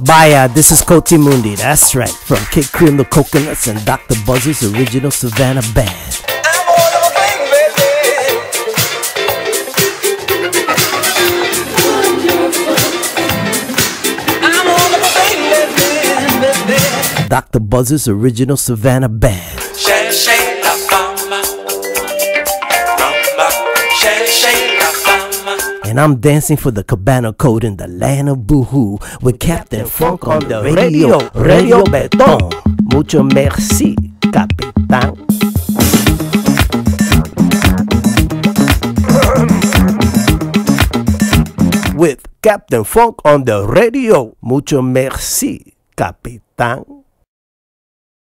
Baya, this is Coati Mundi, that's right. From Kid Creole the Coconuts and Dr. Buzzard's original Savannah Band. Dr. Buzzard's original Savannah Band. And I'm dancing for the Cabana Code in the land of Boohoo with Captain Funk on the radio, Radio Béton. Mucho merci, Capitán. With Captain Funk on the radio. Mucho merci, Capitán.